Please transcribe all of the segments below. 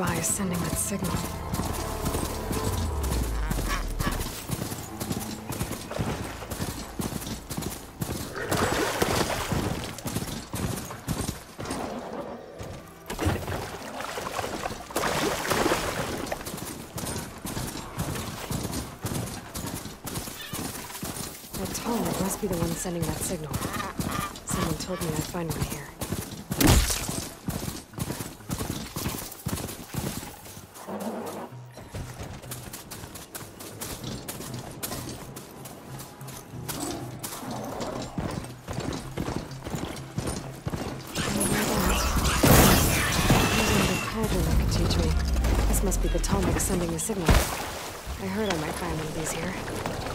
is sending that signal? That Tallneck must be the one sending that signal. Someone told me I'd find one here. Signal. I heard I might find one of these here.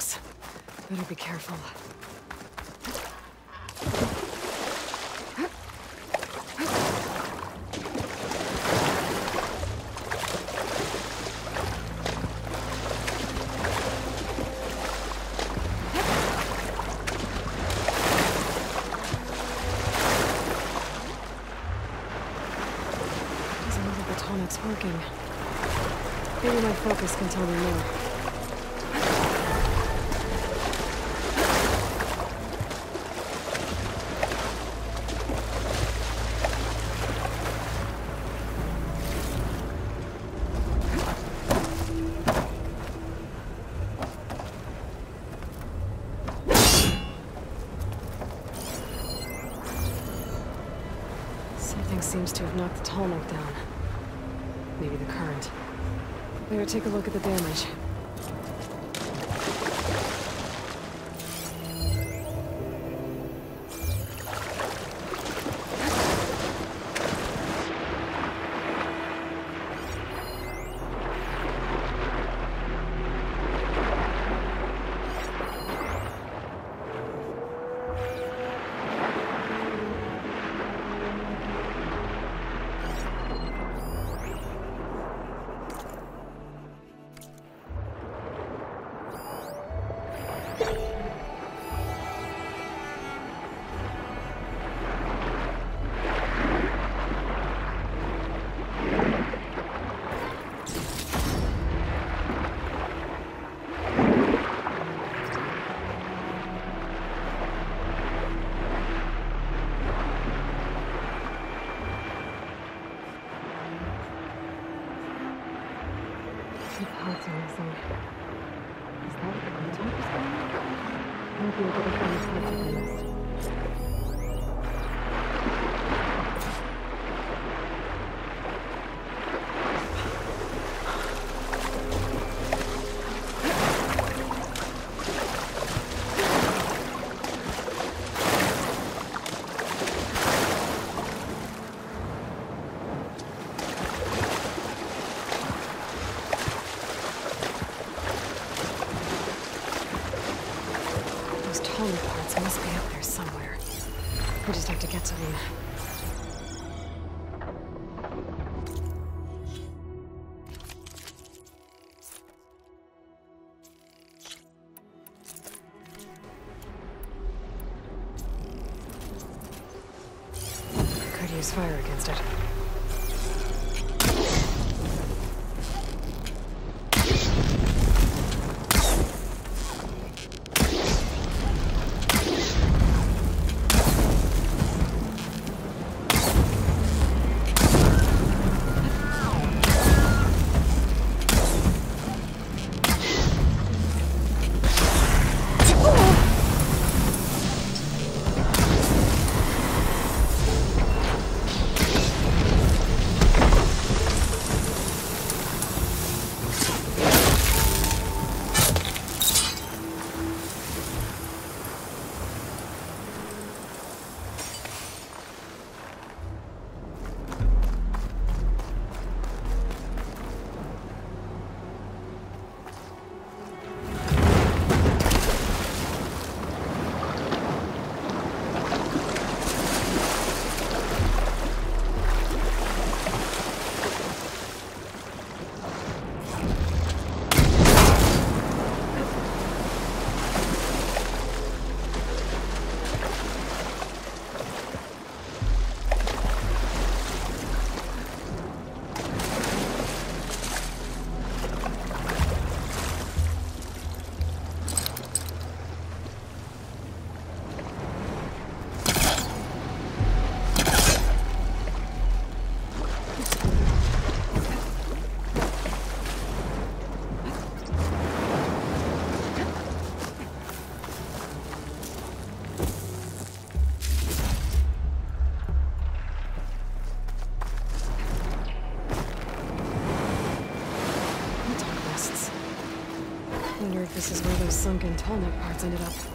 Glinthawks. Better be careful. Doesn't look like the tonic's working. Maybe my focus can tell me more. Seems to have knocked the Tallneck down. Maybe the current. Better take a look at the damage. We just have to get to them. Sunken tallneck parts ended up.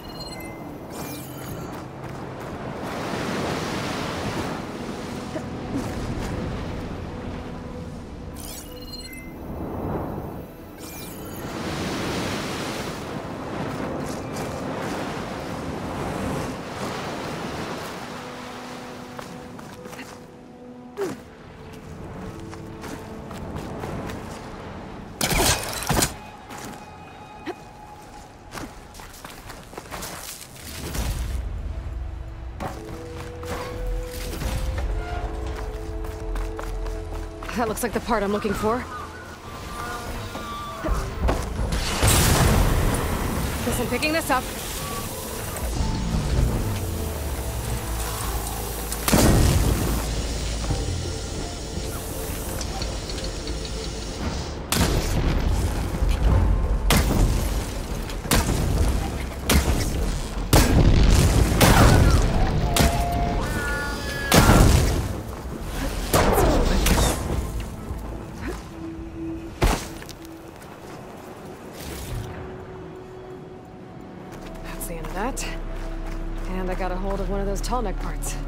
That looks like the part I'm looking for. Guess I'm picking this up. Neck parts.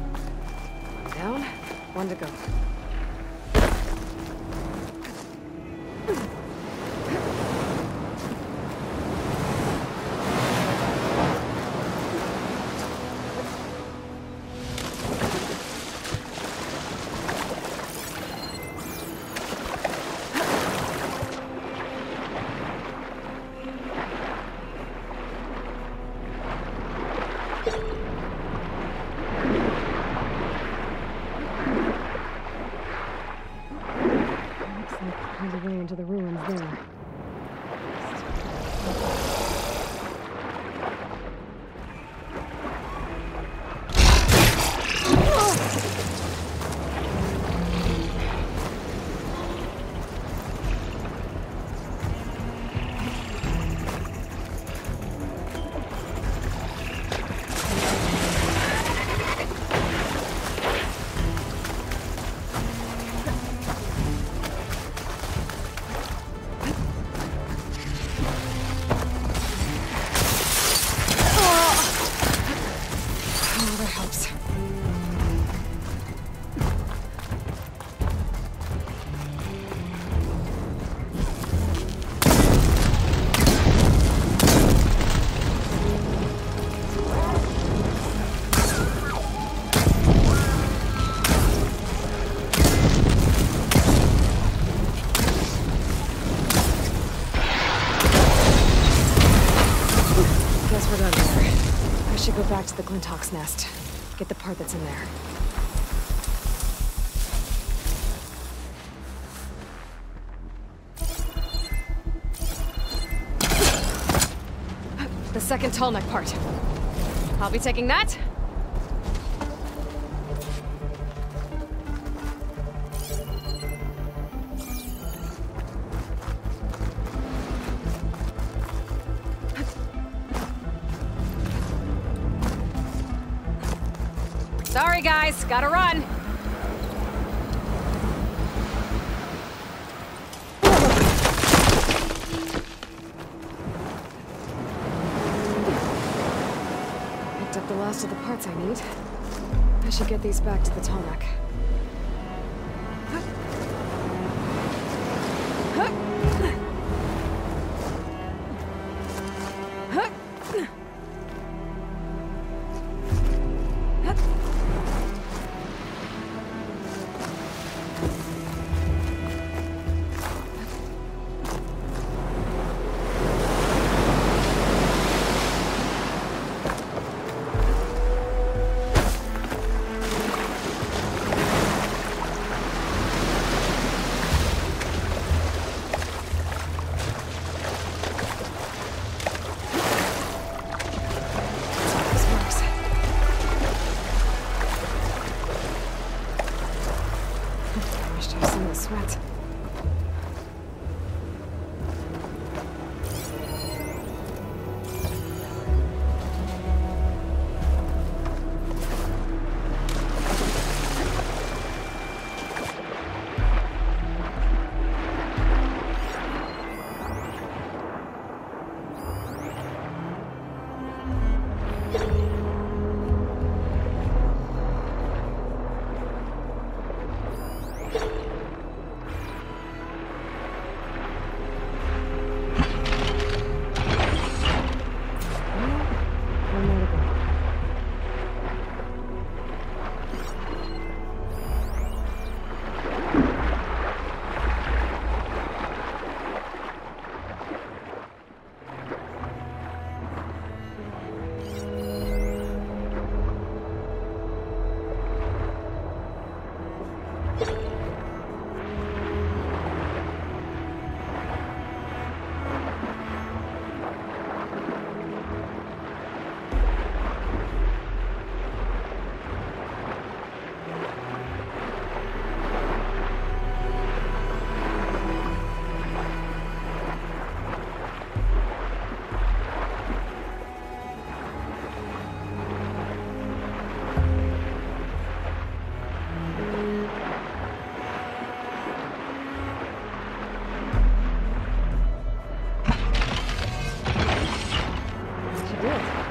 The Glinthawk's nest. Get the part that's in there. The second tall neck part. I'll be taking that. Sorry, guys. Gotta run. Picked up the last of the parts I need. I should get these back to the Tomek. cool.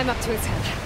Climb up to its head.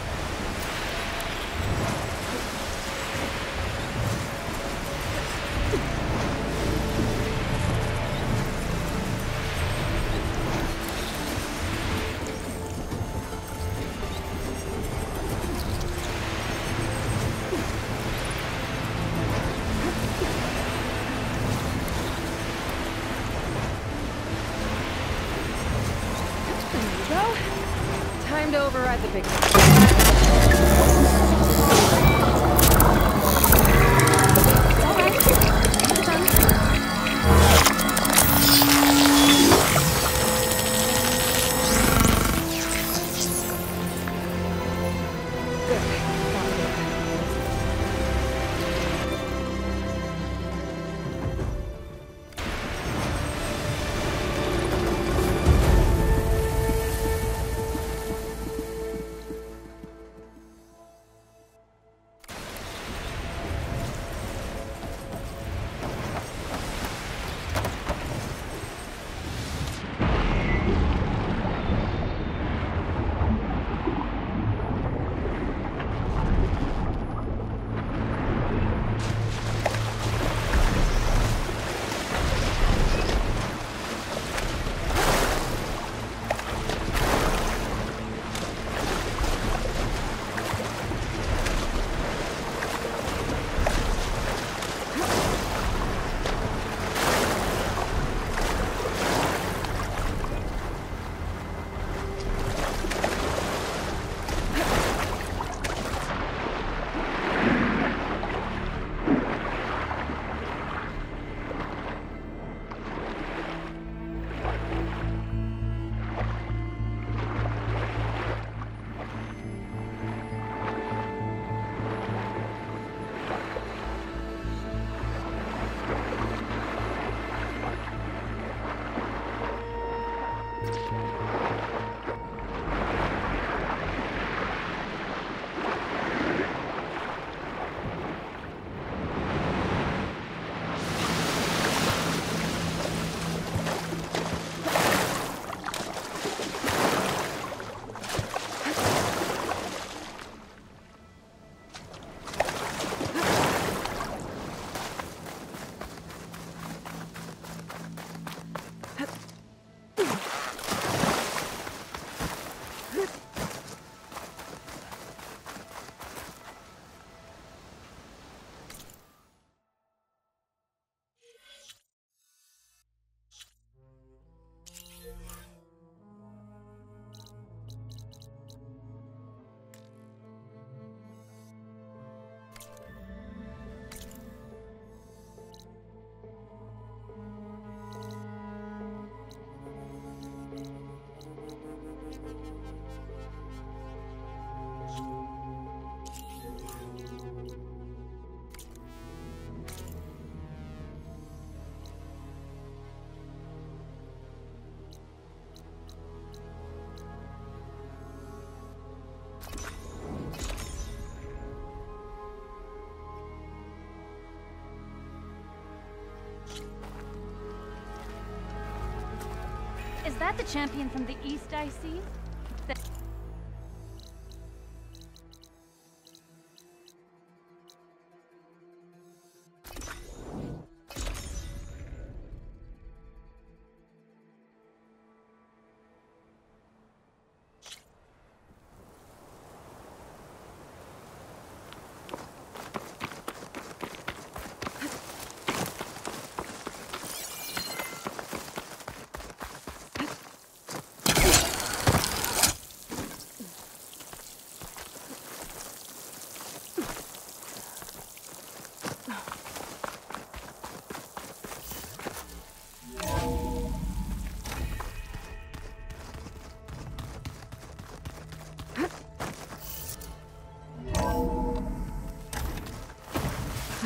Is that the champion from the east I see?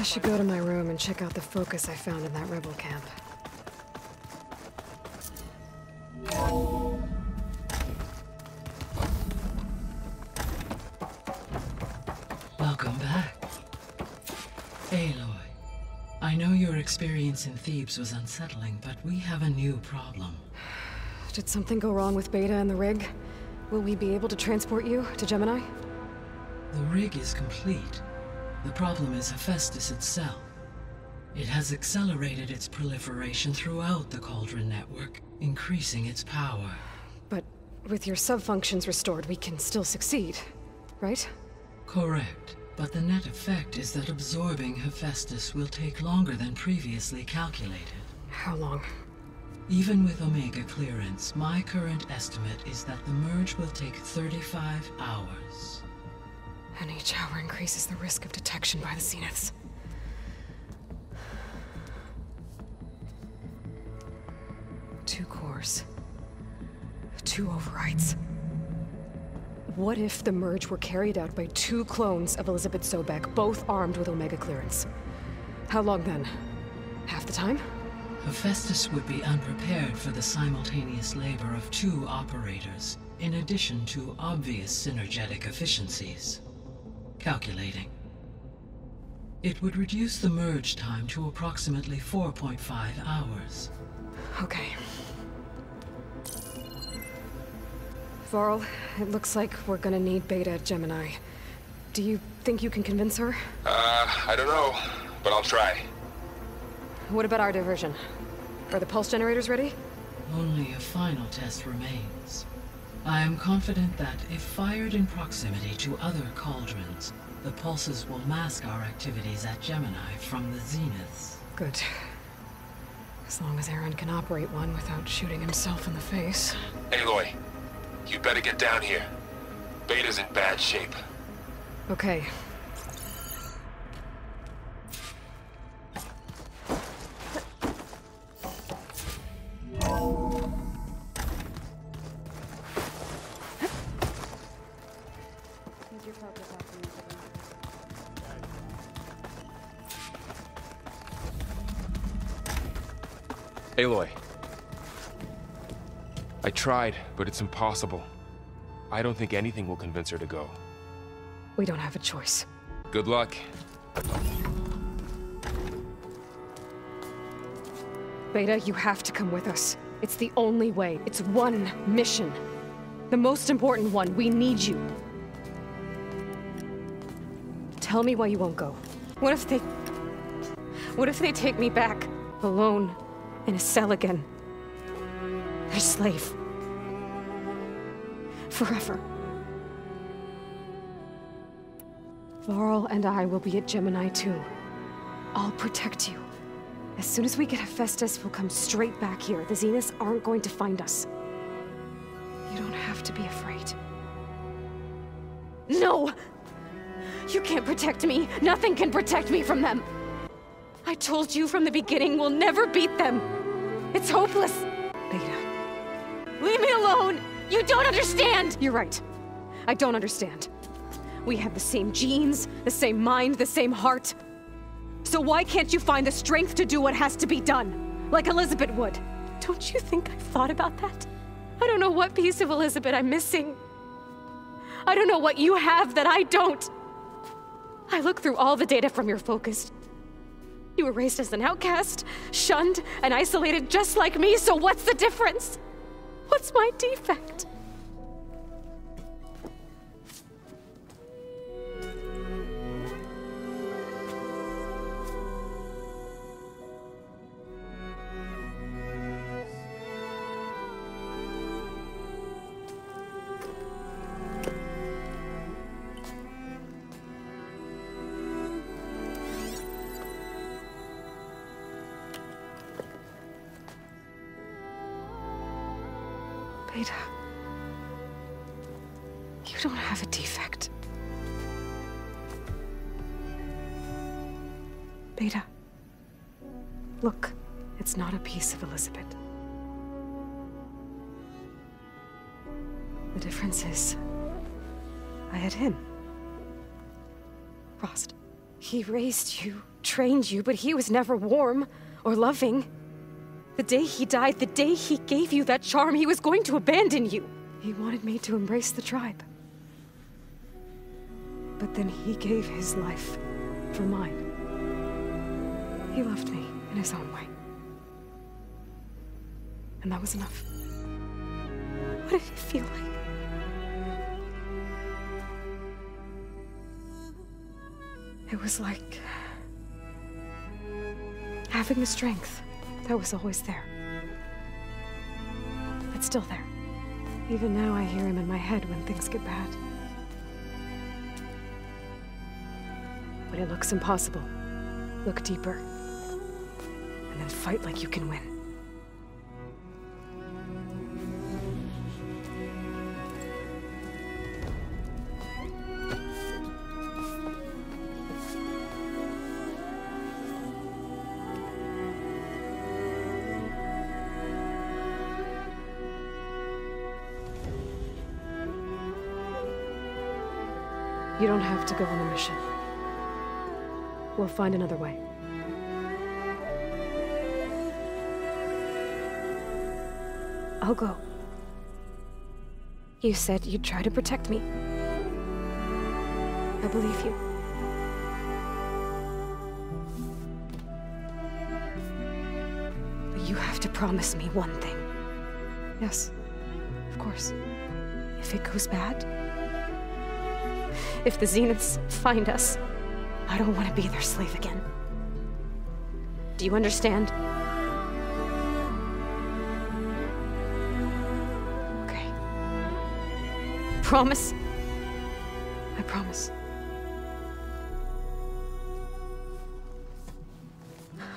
Should go to my room and check out the focus I found in that rebel camp. Welcome back. Aloy, I know your experience in Thebes was unsettling, but we have a new problem. Did something go wrong with Beta and the rig? Will we be able to transport you to Gemini? The rig is complete. The problem is Hephaestus itself. It has accelerated its proliferation throughout the Cauldron network, increasing its power. But with your sub-functions restored, we can still succeed, right? Correct. But the net effect is that absorbing Hephaestus will take longer than previously calculated. How long? Even with Omega clearance, my current estimate is that the merge will take 35 hours. And each hour increases the risk of detection by the Zeniths. Two cores. Two overrides. What if the merge were carried out by two clones of Elizabeth Sobek, both armed with Omega clearance? How long then? Half the time? Hephaestus would be unprepared for the simultaneous labor of two operators, in addition to obvious synergetic efficiencies. Calculating. It would reduce the merge time to approximately 4.5 hours. Okay. Varl, it looks like we're gonna need Beta at Gemini. Do you think you can convince her? Uh, I don't know, but I'll try. What about our diversion? Are the pulse generators ready? Only a final test remains. I am confident that if fired in proximity to other cauldrons, the pulses will mask our activities at Gemini from the zeniths. Good. As long as Erend can operate one without shooting himself in the face. Aloy, you better get down here. Beta's in bad shape. Okay. Tried, but it's impossible. I don't think anything will convince her to go. We don't have a choice. Good luck. Beta, you have to come with us. It's the only way. It's one mission. The most important one. We need you. Tell me why you won't go. What if they... What if they take me back? Alone. In a cell again. A slave. Forever. Varl and I will be at Gemini too. I'll protect you. As soon as we get Hephaestus, we'll come straight back here. The Zeniths aren't going to find us. You don't have to be afraid. No! You can't protect me. Nothing can protect me from them. I told you from the beginning we'll never beat them. It's hopeless. Beta. Leave me alone! You don't understand! You're right. I don't understand. We have the same genes, the same mind, the same heart. So why can't you find the strength to do what has to be done? Like Elizabeth would. Don't you think I've thought about that? I don't know what piece of Elizabeth I'm missing. I don't know what you have that I don't. I look through all the data from your focus. You were raised as an outcast, shunned, and isolated just like me, so what's the difference? What's my defect? I had him. Rost. He raised you, trained you, but he was never warm or loving. The day he died, the day he gave you that charm, he was going to abandon you. He wanted me to embrace the tribe. But then he gave his life for mine. He loved me in his own way. And that was enough. What did it feel like? It was like having the strength that was always there. It's still there. Even now, I hear him in my head when things get bad. When it looks impossible, look deeper. And then fight like you can win. To go on the mission. We'll find another way. I'll go. You said you'd try to protect me. I believe you. But you have to promise me one thing. Yes, of course. If it goes bad, if the Zeniths find us, I don't want to be their slave again. Do you understand? Okay. Promise? I promise.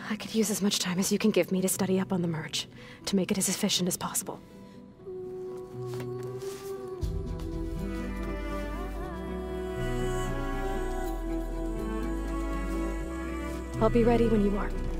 I could use as much time as you can give me to study up on the merge, to make it as efficient as possible. I'll be ready when you are.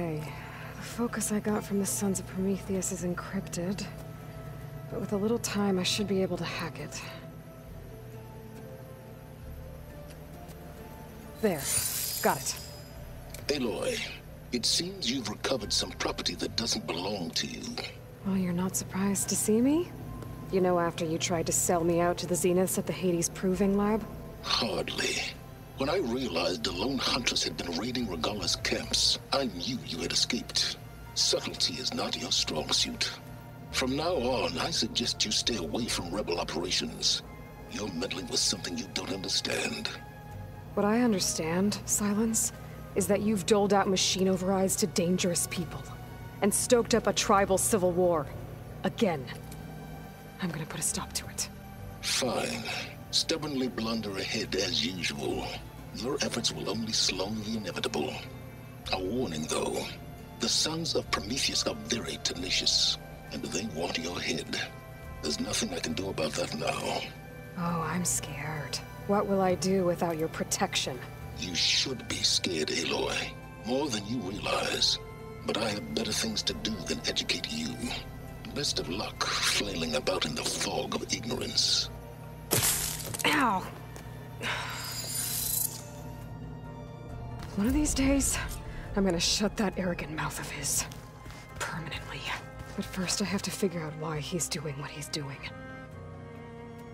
Okay. The focus I got from the Sons of Prometheus is encrypted. But with a little time, I should be able to hack it. There. Got it. Aloy, it seems you've recovered some property that doesn't belong to you. Well, you're not surprised to see me? You know after you tried to sell me out to the Zeniths at the Hades Proving Lab? Hardly. When I realized the lone hunters had been raiding Regalla's camps, I knew you had escaped. Subtlety is not your strong suit. From now on, I suggest you stay away from rebel operations. You're meddling with something you don't understand. What I understand, Sylens, is that you've doled out machine overrides to dangerous people. And stoked up a tribal civil war. Again. I'm gonna put a stop to it. Fine. Stubbornly blunder ahead as usual. Your efforts will only slow the inevitable. A warning, though. The Sons of Prometheus are very tenacious, and they want your head. There's nothing I can do about that now. Oh, I'm scared. What will I do without your protection? You should be scared, Aloy. More than you realize. But I have better things to do than educate you. Best of luck flailing about in the fog of ignorance. Ow! One of these days, I'm gonna shut that arrogant mouth of his. Permanently. But first I have to figure out why he's doing what he's doing.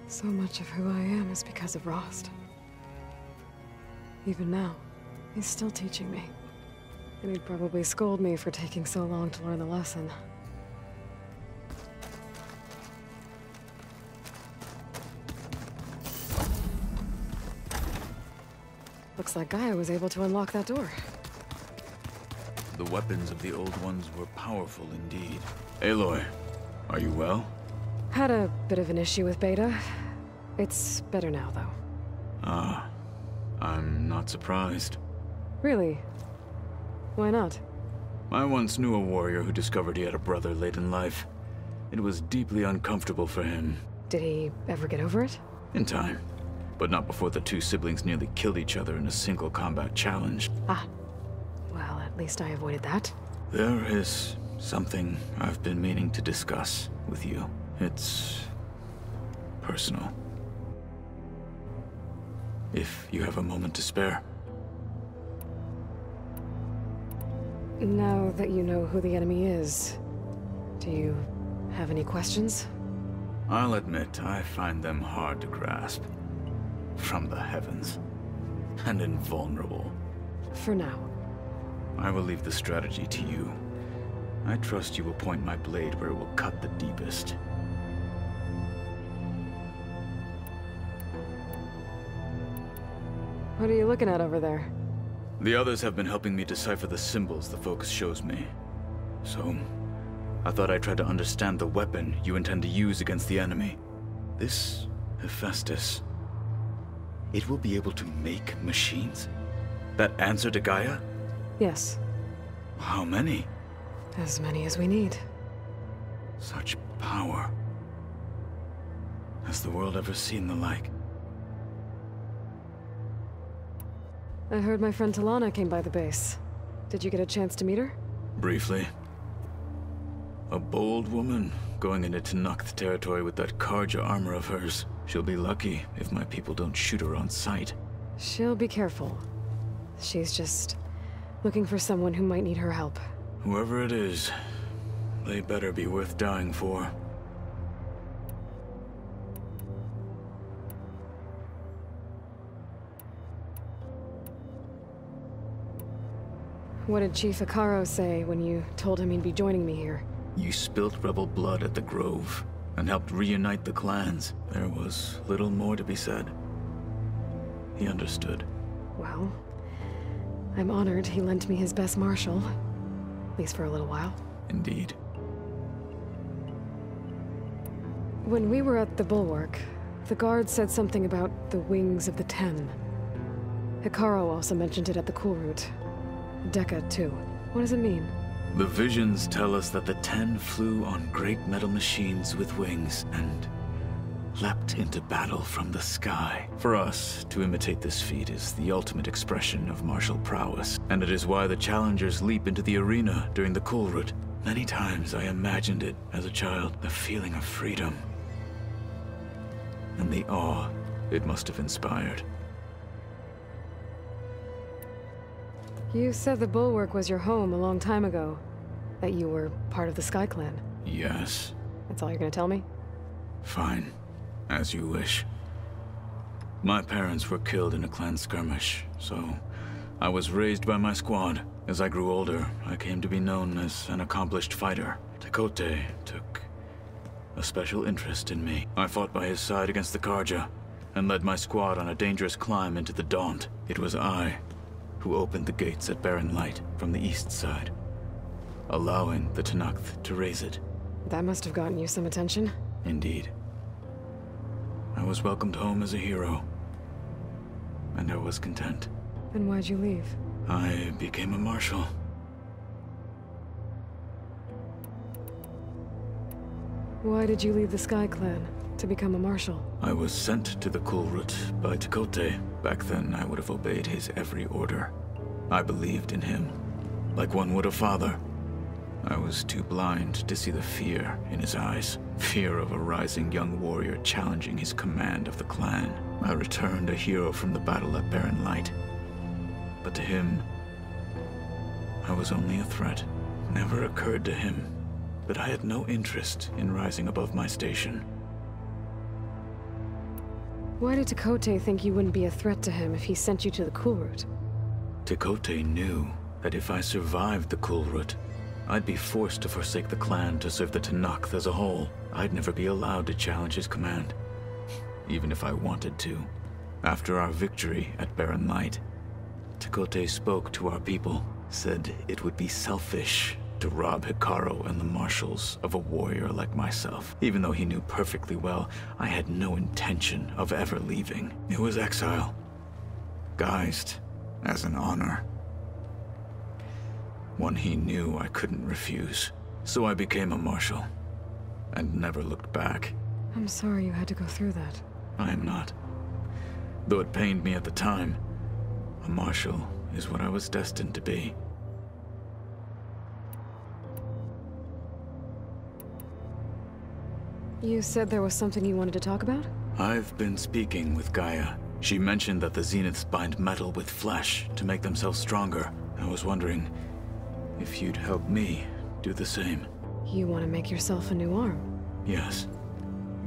So much of who I am is because of Rost. Even now, he's still teaching me. And he'd probably scold me for taking so long to learn the lesson. Looks like Gaia was able to unlock that door. The weapons of the Old Ones were powerful indeed. Aloy, are you well? Had a bit of an issue with Beta. It's better now, though. Ah, I'm not surprised. Really? Why not? I once knew a warrior who discovered he had a brother late in life. It was deeply uncomfortable for him. Did he ever get over it? In time. But not before the two siblings nearly killed each other in a single combat challenge. Ah. Well, at least I avoided that. There is something I've been meaning to discuss with you. It's... personal. If you have a moment to spare. Now that you know who the enemy is, do you have any questions? I'll admit, I find them hard to grasp. From the heavens. And invulnerable. For now. I will leave the strategy to you. I trust you will point my blade where it will cut the deepest. What are you looking at over there? The others have been helping me decipher the symbols the focus shows me. So, I thought I'd try to understand the weapon you intend to use against the enemy. This Hephaestus. It will be able to make machines? That answer to Gaia? Yes. How many? As many as we need. Such power. Has the world ever seen the like? I heard my friend Talanah came by the base. Did you get a chance to meet her? Briefly. A bold woman going into Tenakth territory with that Carja armor of hers. She'll be lucky if my people don't shoot her on sight. She'll be careful. She's just looking for someone who might need her help. Whoever it is, they better be worth dying for. What did Chief Hekarro say when you told him he'd be joining me here? You spilt rebel blood at the Grove and helped reunite the clans. There was little more to be said. He understood. Well, I'm honored he lent me his best marshal. At least for a little while. Indeed. When we were at the Bulwark, the guard said something about the Wings of the Ten. Hekarro also mentioned it at the Kulrut. Dekka, too. What does it mean? The visions tell us that the Ten flew on great metal machines with wings and leapt into battle from the sky. For us, to imitate this feat is the ultimate expression of martial prowess, and it is why the challengers leap into the arena during the Route. Many times I imagined it as a child, the feeling of freedom. And the awe it must have inspired. You said the Bulwark was your home a long time ago. That you were part of the Sky Clan. Yes. That's all you're gonna tell me? Fine. As you wish. My parents were killed in a clan skirmish, so I was raised by my squad. As I grew older, I came to be known as an accomplished fighter. Tekotteh took a special interest in me. I fought by his side against the Carja, and led my squad on a dangerous climb into the Daunt. It was I who opened the gates at Barren Light from the east side, allowing the Tenakth to raise it. That must have gotten you some attention. Indeed. I was welcomed home as a hero, and I was content. Then why'd you leave? I became a marshal. Why did you leave the Sky Clan to become a marshal? I was sent to the Kulrut by Tekotteh. Back then, I would have obeyed his every order. I believed in him, like one would a father. I was too blind to see the fear in his eyes. Fear of a rising young warrior challenging his command of the clan. I returned a hero from the battle at Barren Light. But to him, I was only a threat. Never occurred to him that I had no interest in rising above my station. Why did Tekotteh think you wouldn't be a threat to him if he sent you to the Kulrut? Tekotteh knew that if I survived the Kulrut, I'd be forced to forsake the clan to serve the Tenakth as a whole. I'd never be allowed to challenge his command, even if I wanted to. After our victory at Barren Light, Tekotteh spoke to our people, said it would be selfish to rob Hekarro and the Marshals of a warrior like myself, even though he knew perfectly well I had no intention of ever leaving. It was exile, guised as an honor. One he knew I couldn't refuse. So I became a Marshal, and never looked back. I'm sorry you had to go through that. I am not. Though it pained me at the time, a Marshal is what I was destined to be. You said there was something you wanted to talk about? I've been speaking with Gaia. She mentioned that the Zeniths bind metal with flesh to make themselves stronger. I was wondering if you'd help me do the same. You want to make yourself a new arm? Yes.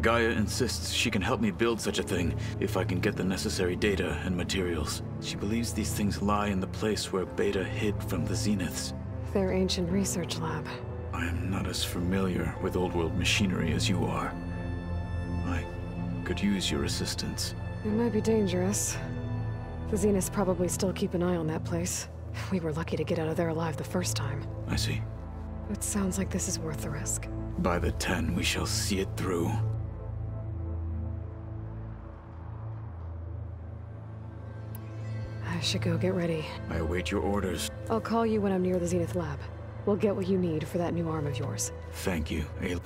Gaia insists she can help me build such a thing if I can get the necessary data and materials. She believes these things lie in the place where Beta hid from the Zeniths. Their ancient research lab. I am not as familiar with old world machinery as you are. I could use your assistance. It might be dangerous. The Zeniths probably still keep an eye on that place. We were lucky to get out of there alive the first time. I see. It sounds like this is worth the risk. By the Ten, we shall see it through. I should go get ready. I await your orders. I'll call you when I'm near the Zenith lab. We'll get what you need for that new arm of yours. Thank you, Aloy.